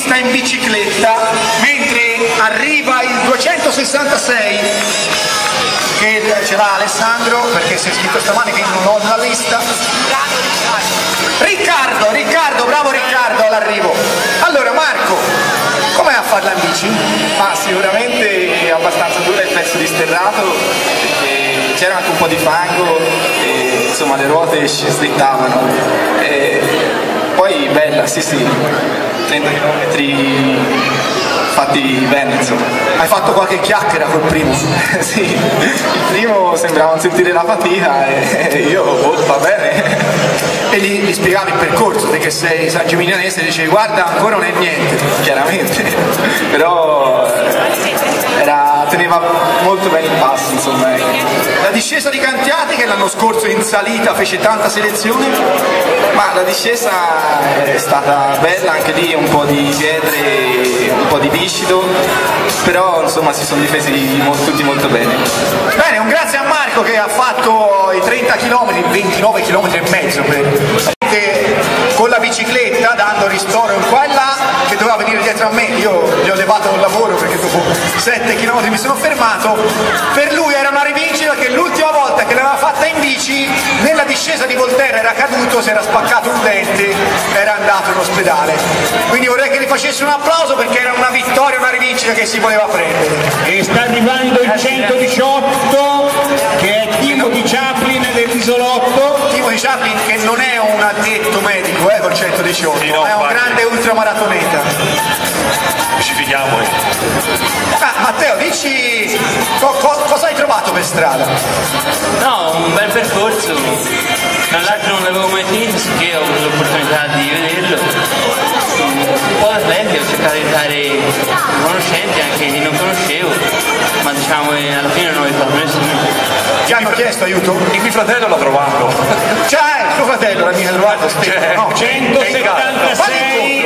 pista in bicicletta, mentre arriva il 266 che ce l'ha Alessandro perché si è scritto stamane che non ho la lista. Riccardo, Riccardo, bravo Riccardo all'arrivo. Allora Marco, com'è a farla in bici? Ma sicuramente è abbastanza dura il pezzo di sterrato c'era anche un po' di fango e insomma le ruote slittavano. E poi bella, sì sì, 30 km fatti bene insomma. Hai fatto qualche chiacchiera col primo? sì, il primo sembrava non sentire la fatica e io oh, va bene. E gli, gli spiegavi il percorso, te che sei San Gimignanese, dicevi guarda ancora non è niente. Chiaramente, però era, teneva molto bene il passo insomma. La discesa di Cantiati che l'anno scorso in salita fece tanta selezione? Ma la discesa è stata bella, anche lì un po' di pietre, un po' di viscido, però insomma si sono difesi molto, tutti molto bene. Bene, un grazie a Marco che ha fatto i 30 km, 29 km e mezzo per con la bicicletta dando ristoro in qua e là che doveva venire dietro a me. Io gli ho levato il lavoro perché dopo 7 km mi sono fermato. Per lui era una rivincita discesa di Volterra era caduto si era spaccato un dente era andato in ospedale quindi vorrei che gli facesse un applauso perché era una vittoria una rivincita che si voleva prendere e sta arrivando il 118 che è Timothy Chaplin dell'isolotto Timothy Chaplin che non è un addetto medico eh, col 118 Sì, no, è un grande ultramaratoneta Ci fidiamo. eh. Ah, Matteo, dici co- co- cosa hai trovato per strada? No, un bel percorso. Tra l'altro non l'avevo mai visto, che ho avuto l'opportunità di vederlo. Un po' atletico, ho cercato di dare conoscenti anche chi non conoscevo, ma diciamo che alla fine non ho aiutato nessuno. Ti hanno chiesto aiuto? Il mio fratello l'ha trovato. Cioè, il tuo fratello l'ha trovato, Cioè, no. 176